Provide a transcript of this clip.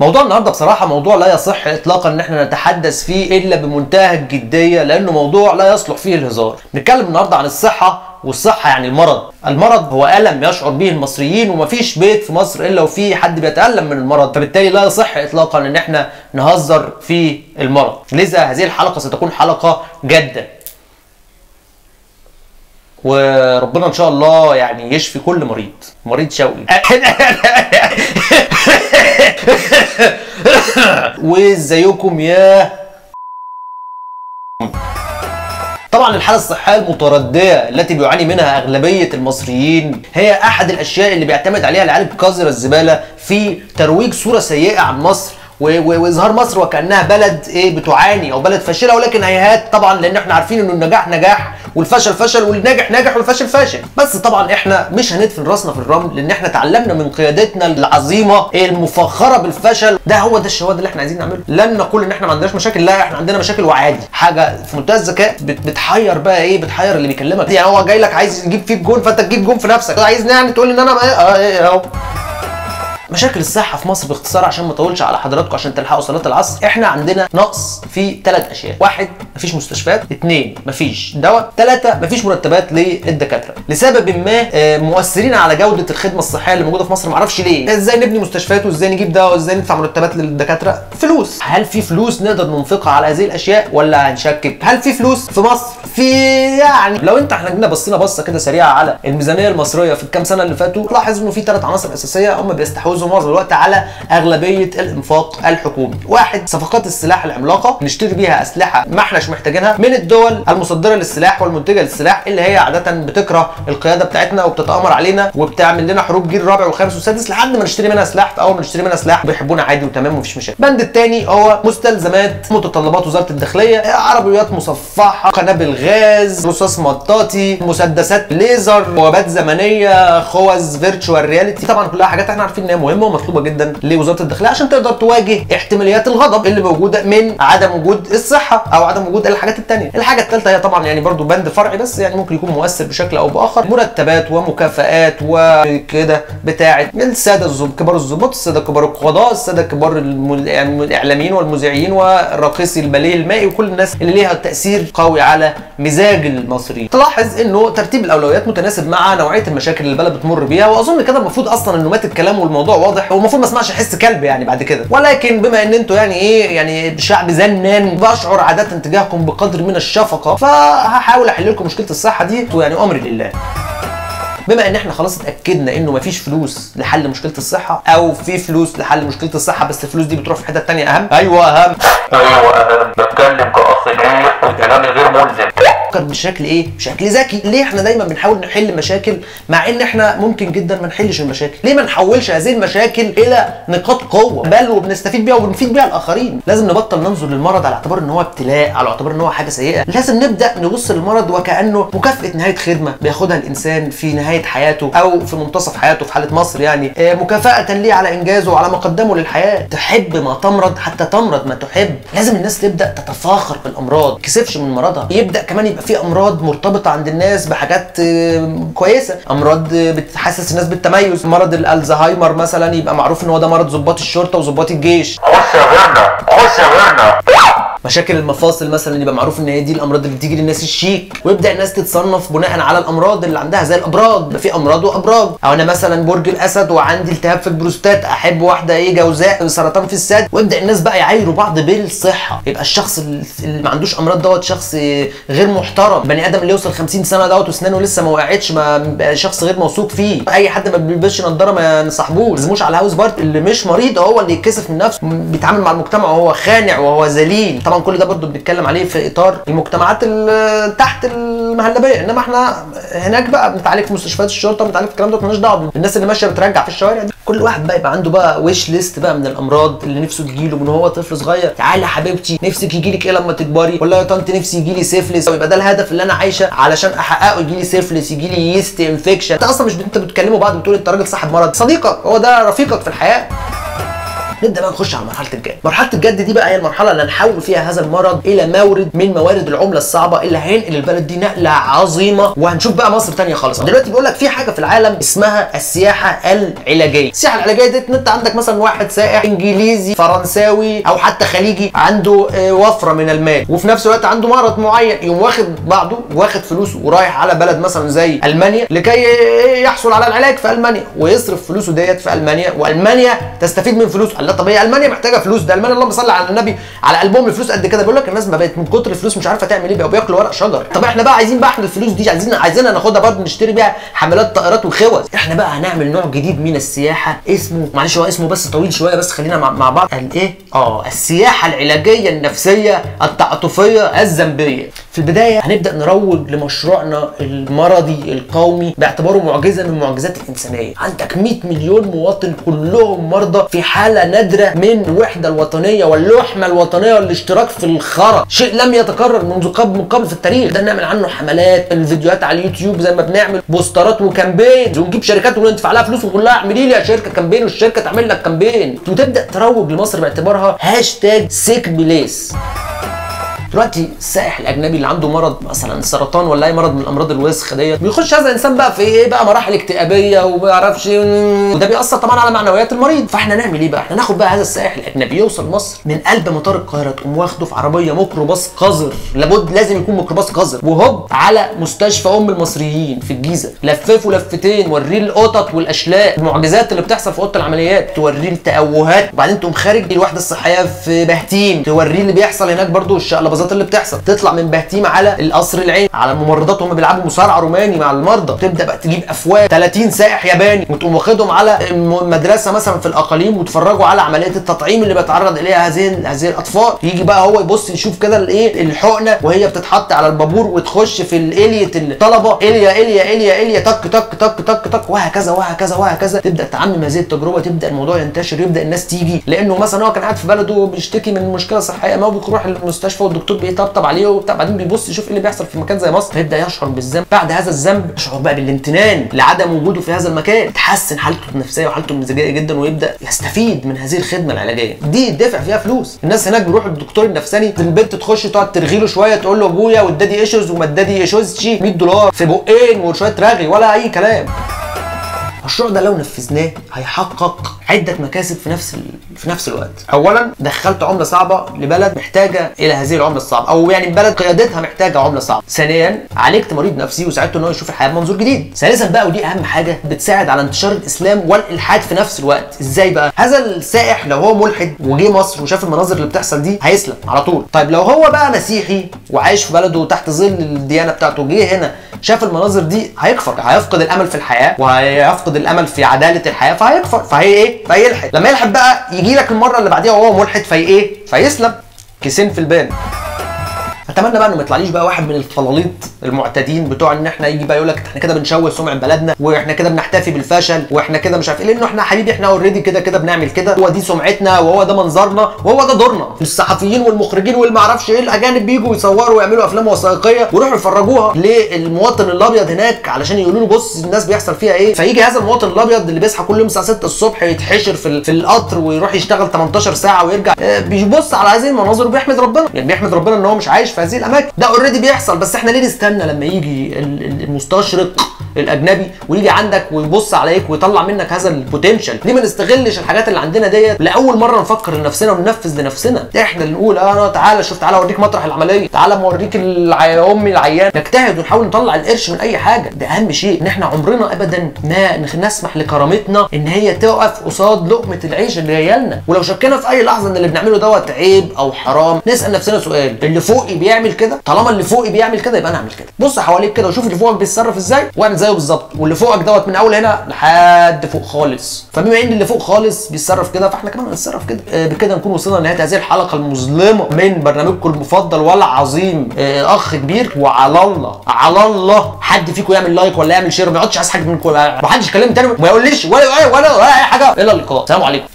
موضوع النهارده بصراحة موضوع لا يصح اطلاقا إن إحنا نتحدث فيه إلا بمنتهى الجدية لأنه موضوع لا يصلح فيه الهزار. نتكلم النهارده عن الصحة والصحة يعني المرض. المرض هو ألم يشعر به المصريين ومفيش بيت في مصر إلا وفيه حد بيتألم من المرض. فبالتالي لا يصح اطلاقا إن إحنا نهزر في المرض. لذا هذه الحلقة ستكون حلقة جادة. وربنا إن شاء الله يعني يشفي كل مريض. مريض شوقي. وازيكم يا طبعا الحالة الصحية المتردية التي بيعاني منها أغلبية المصريين هي أحد الأشياء اللي بيعتمد عليها العالم قذر الزبالة في ترويج صورة سيئة عن مصر وإظهار مصر وكأنها بلد إيه بتعاني أو بلد فاشلة ولكن هيهات طبعا لأن إحنا عارفين إنه النجاح نجاح والفشل فشل والناجح ناجح والفاشل فاشل. بس طبعا إحنا مش هندفن راسنا في الرمل لأن إحنا اتعلمنا من قيادتنا العظيمة المفخرة بالفشل. ده هو ده الشواذ اللي إحنا عايزين نعمله. لن نقول إن إحنا ما عندناش مشاكل لا إحنا عندنا مشاكل وعادي. حاجة في منتهى الذكاء بت- بتحير بقى إيه بتحير اللي بيكلمك. يعني هو جاي لك عايز يجيب فيك جون فأنت تجيب جون في نفسك. عايزني يعني تقول إن أنا آه إيه أهو. مشاكل الصحة في مصر باختصار عشان ما اطولش على حضراتكم عشان تلحقوا صلاة العصر. إحنا عندنا نقص في ثلاث أشياء. واحد مفيش مستشفيات. اثنين مفيش دواء. ثلاثة مفيش مرتبات للدكاترة. لسبب ما آه، مؤثرين على جودة الخدمة الصحية اللي موجودة في مصر. معرفش ليه. إزاي نبني مستشفيات وازاي نجيب دواء وازاي ندفع مرتبات للدكاترة؟ فلوس. هل في فلوس نقدر ننفقها على هذه الأشياء ولا هنشكك؟ هل في فلوس في مصر؟ في يعني. لو انت إحنا جينا بصينا بصة كده سريعة على الميزانية المصرية في الكام سنة اللي فاتوا تلاحظ انه في ثلاث عناصر أساسية هم بيستحوذوا معظم الوقت على أغلبية الإنفاق الحكومي. واحد صفقات السلاح العملاقة نشتري بيها أسلحة ما إحناش محتاجينها من الدول المصدرة للسلاح والمنتجة للسلاح اللي هي عادة بتكره القيادة بتاعتنا وبتتأمر علينا وبتعمل لنا حروب جيل رابع وخامس وسادس لحد ما نشتري منها سلاح فاول ما نشتري منها سلاح. بيحبونا عادي وتمام ومفيش مشاكل. البند الثاني هو مستلزمات متطلبات وزارة الداخلية عربيات مصفحة قنابل غاز رصاص مطاطي مسدسات ليزر بوابات زمنية خوذ virtual reality. طبعا كلها حاجات إحنا عارفين ان هي مهمة ومطلوبة جدا لوزارة الداخلية عشان تقدر تواجه احتماليات الغضب اللي موجودة من عدم وجود الصحة أو عدم وجود الحاجات التانية. الحاجة الثالثه هي طبعا يعني برضو بند فرعي بس يعني ممكن يكون مؤثر بشكل أو بآخر. مرتبات ومكافآت وكده بتاعة الساده الزب كبار الضباط السادة كبار القضاء السادة كبار الم- يعني الاعلاميين والمذيعين والراقصي الباليه المائي وكل الناس اللي ليها تأثير قوي على مزاج المصري تلاحظ إنه ترتيب الأولويات متناسب مع نوعية المشاكل اللي البلد بتمر بيها وأظن كده المفروض أصلا إنه مات الكلام والموضوع واضح والمفروض ما اسمعش احس كلب يعني بعد كده. ولكن بما ان أنتوا يعني إيه يعني شعب زنان بشعر عادة تجاهكم بقدر من الشفقة فهحاول أحل لكم مشكلة الصحة دي ويعني امري لله. بما ان إحنا خلاص اتأكدنا انه مفيش فلوس لحل مشكلة الصحة أو في فلوس لحل مشكلة الصحة بس الفلوس دي بتروح في حتة تانية أهم؟ أيوه أهم. أيوه أهم. بتكلم كاخ كبير وكلامي غير ملزم. نفكر بشكل إيه؟ بشكل ذكي، ليه إحنا دايما بنحاول نحل مشاكل مع إن إحنا ممكن جدا ما نحلش المشاكل؟ ليه ما نحولش هذه المشاكل إلى نقاط قوة؟ بل وبنستفيد بيها وبنفيد بيها الآخرين؟ لازم نبطل ننظر للمرض على اعتبار إن هو ابتلاء، على اعتبار إن هو حاجة سيئة، لازم نبدأ نبص للمرض وكأنه مكافأة نهاية خدمة بياخدها الإنسان في نهاية حياته أو في منتصف حياته في حالة مصر يعني. آه، مكافأة ليه على إنجازه وعلى ما قدمه للحياة، تحب ما تمرض حتى تمرض ما تحب، لازم الناس تبدأ تتفاخر بالأمراض، ما تكسفش من مرضها، يبدأ كمان يبقى في أمراض مرتبطة عند الناس بحاجات آه، كويسة، أمراض بتحسس الناس بالتميز، مرض الألزهايمر مثلا يبقى معروف إن هو ده مرض ضباط الشرطة وضباط الجيش، خش يا غيرنا خش يا غيرنا مشاكل المفاصل مثلا يبقى معروف إن هي دي الأمراض اللي بتيجي للناس الشيك ويبدأ الناس تتصنف بناء على الأمراض اللي عندها زي الأبراج في أمراض وأبراج. أو أنا مثلا برج الأسد وعندي التهاب في البروستات أحب واحدة إيه جوزاء سرطان في الثدي ويبدأ الناس بقى يعايروا بعض بالصحة. يبقى الشخص اللي ما عندوش أمراض دوت شخص غير محترم. بني آدم اللي يوصل 50 سنة دوت واسنانه لسه ما وقعتش ما شخص غير موثوق فيه. أي حد ما بيلبسش نضاره ما نصاحبوش. لازموش على ال house party اللي مش مريض هو اللي يتكسف من نفسه. بيتعامل مع المجتمع وهو خانع وهو ذليل. طبعا كل ده برضو بنتكلم عليه في إطار المجتمعات ال- تحت المهلبيه إنما إحنا هناك بقى بنتعالج في مستشفيات الشرطة بنتعالج في الكلام ده مالناش دعوة الناس اللي ماشية بترجع في الشوارع دي. كل واحد بقى يبقى عنده بقى wish list بقى من الأمراض اللي نفسه تجيله من هو طفل صغير. تعالى يا حبيبتي نفسك يجيلك إيه لما تكبري؟ ولا يا طنط نفسي يجيلي سيفلس ويبقى ده الهدف اللي أنا عايشة علشان أحققه يجيلي سيفلس يجيلي yeast infection أنت أصلا مش أنت بتكلموا بعض بتقول أنت راجل صاحب مرض. صديقك هو ده رفيقك في الحياة. نبدا بقى نخش على مرحلة الجد. مرحلة الجد دي بقى هي المرحلة اللي هنحول فيها هذا المرض إلى مورد من موارد العملة الصعبة اللي هينقل البلد دي نقلة عظيمة. وهنشوف بقى مصر تانية خالص. دلوقتي بيقول لك في حاجة في العالم اسمها السياحة العلاجية. السياحة العلاجية دي إن أنت عندك مثلا واحد سائح إنجليزي فرنساوي أو حتى خليجي عنده آه، وفرة من المال وفي نفس الوقت عنده مرض معين يقوم واخد بعضه واخد فلوسه ورايح على بلد مثلا زي ألمانيا لكي يحصل على العلاج في ألمانيا ويصرف فلوسه ديت في ألمانيا. وألمانيا تستفيد من فلوسه لا طب هي ألمانيا محتاجة فلوس؟ ده ألمانيا اللهم صل على النبي على قلبهم الفلوس قد كده. بيقول لك الناس ما بقت من كتر الفلوس مش عارفة تعمل إيه بقوا بياكلوا ورق شجر. طب إحنا بقى عايزين بقى إحنا الفلوس دي عايزين عايزينها ناخدها برضه نشتري بيها حملات طائرات وخوذ. إحنا بقى هنعمل نوع جديد من السياحة اسمه معلش هو اسمه بس طويل شوية بس خلينا مع, مع بعض. قال إيه؟ آه السياحة العلاجية النفسية التعاطفية الذنبية. في البداية هنبدأ نروج لمشروعنا المرضي القومي باعتباره معجزة من معجزات الإنسانية. عندك 100 مليون مواطن كلهم مرضى في حالة نادره من الوحده الوطنية واللحمة الوطنية والاشتراك في الخرا. شيء لم يتكرر منذ قبل من قبل في التاريخ. ده نعمل عنه حملات الفيديوهات على اليوتيوب زي ما بنعمل بوسترات و campaign. ونجيب شركات وندفع لها فلوس ونقول لها اعملي لي يا شركة campaign والشركة تعمل لك campaign. وتبدأ تروج لمصر باعتبارها hashtag sick place. دلوقتي السائح الأجنبي اللي عنده مرض مثلا سرطان ولا أي مرض من الامراض الوسخه ديت بيخش هذا الإنسان بقى في إيه؟ بقى مراحل اكتئابية وما يعرفش وده بيأثر طبعا على معنويات المريض. فإحنا نعمل إيه بقى؟ إحنا ناخد بقى هذا السائح الأجنبي يوصل مصر من قلب مطار القاهرة تقوم واخده في عربية ميكروباص قذر. لابد لازم يكون ميكروباص قذر. وهوب على مستشفى أم المصريين في الجيزة. لففه لفتين وريه القطط والأشلاء المعجزات اللي بتحصل في أوضة العمليات. توريه التأوهات وبعدين تقوم خارج الوحدة الصحية في بهتيم توريه اللي بيحصل هناك برضو الشقلباظات اللي بتحصل. تطلع من بهتيم على القصر العين على الممرضات وهم بيلعبوا مصارعة روماني مع المرضى. تبدأ بقى تجيب افواج 30 سائح ياباني. وتقوم واخدهم على مدرسه مثلا في الأقاليم وتفرجوا على عمليات التطعيم اللي بيتعرض إليها هذه هذه الأطفال. يجي بقى هو يبص يشوف كده الإيه؟ الحقنة وهي بتتحط على البابور وتخش في الاليه الطلبة. إليا إليا إليا إليا. تك تك تك تك تك. وهكذا وهكذا وهكذا. تبدأ تعمم هذه التجربة. تبدأ الموضوع ينتشر يبدأ الناس تيجي. لأنه مثلا هو كان قاعد في بلده بيشتكي من مشكلة صحية ما بيروح المستشفى والدكتور بيطبطب عليه وبتاع. بعدين بيبص يشوف إيه اللي بيحصل في مكان زي مصر. فيبدا يشعر بالذنب. بعد هذا الذنب يشعر بقى بالامتنان لعدم وجوده في هذا المكان. تحسن حالته النفسية وحالته المزاجية جدا ويبدأ يستفيد من هذه الخدمة العلاجية. دي يدفع فيها فلوس. الناس هناك بيروحوا للدكتور النفساني. البنت تخش تقعد ترغي له شوية تقول له أبويا وال daddy issues وما ال daddy issues 100 دولار في بقين وشوية رغي ولا أي كلام. المشروع ده لو نفذناه هيحقق عدة مكاسب في نفس ال... في نفس الوقت. اولا دخلت عملة صعبة لبلد محتاجة إلى هذه العملة الصعبة أو يعني بلد قيادتها محتاجة عملة صعبة. ثانيا عالجت مريض نفسي وساعدته إن هو يشوف الحياة بمنظور جديد. ثالثا بقى ودي أهم حاجة بتساعد على انتشار الإسلام والإلحاد في نفس الوقت. إزاي بقى؟ هذا السائح لو هو ملحد وجه مصر وشاف المناظر اللي بتحصل دي هيسلم على طول. طيب لو هو بقى مسيحي وعايش في بلده تحت ظل الديانة بتاعته جه هنا شاف المناظر دي هيكفر هيفقد الأمل في الحياة وهيفقد الأمل في عدالة الحياة فهيكفر فهي إيه فيلحد. لما يلحد بقى يجي لك المرة اللي بعديها وهو ملحد في إيه فيسلم كيسين في البان اتمنى بقى إنه ما يطلعليش بقى واحد من الفلاليط المعتدين بتوع إن إحنا يجي بقى يقول لك إحنا كده بنشوه سمعه بلدنا وإحنا كده بنحتفي بالفشل وإحنا كده مش عارف إيه لأنه إحنا حبيبي إحنا already كده كده بنعمل كده. هو دي سمعتنا وهو ده منظرنا وهو ده دورنا. الصحفيين والمخرجين واللي أعرفش إيه الأجانب بيجوا يصوروا ويعملوا أفلام وثائقية ويروحوا يفرجوها للمواطن الأبيض هناك علشان يقولوا له بص الناس بيحصل فيها إيه. فيجي هذا المواطن الأبيض اللي بيصحى كل يوم الساعة 6 الصبح يتحشر في في القطر ويروح يشتغل 18 ساعة ويرجع آه، بيبص على هذه المناظر وبيحمد ربنا. يعني بيحمد ربنا إن هو مش عايش في هذه الأماكن. ده already بيحصل بس إحنا ليه نستنى لما يجي ال- ال- المستشرق؟ الاجنبي ويجي عندك ويبص عليك ويطلع منك هذا ال potential ليه ما نستغلش الحاجات اللي عندنا ديت؟ لأول مرة نفكر لنفسنا وننفذ لنفسنا. إحنا اللي نقول آه تعالى شوف تعالى أوريك مطرح العملية. تعالى أوريك. أمي العيان نجتهد ونحاول نطلع القرش من أي حاجة. ده أهم شيء إن إحنا عمرنا ابدا ما نسمح لكرامتنا إن هي تقف قصاد لقمة العيش اللي جاية لنا. ولو شكينا في أي لحظة إن اللي بنعمله دوت عيب أو حرام نسأل نفسنا سؤال. اللي فوقي بيعمل كده؟ طالما اللي فوقي بيعمل كده يبقى أنا أعمل كده. بص حواليك كده وشوف اللي فوقك بيتصرف إزاي واعمل زيه بالظبط واللي فوقك دوت من أول هنا لحد فوق خالص. فبما إن اللي فوق خالص بيتصرف كده فإحنا كمان هنتصرف كده. آه، بكده نكون وصلنا لنهاية هذه الحلقة المظلمة من برنامجكم المفضل والعظيم آه، أخ كبير وعلى الله. على الله. حد فيكم يعمل لايك ولا يعمل شير؟ ما يقعدش عايز حاجة منكم. ما حدش يكلمني تاني. وما يقوليش ولا ولا ولا, ولا أي حاجة. الا اللقاء. سلام عليكم.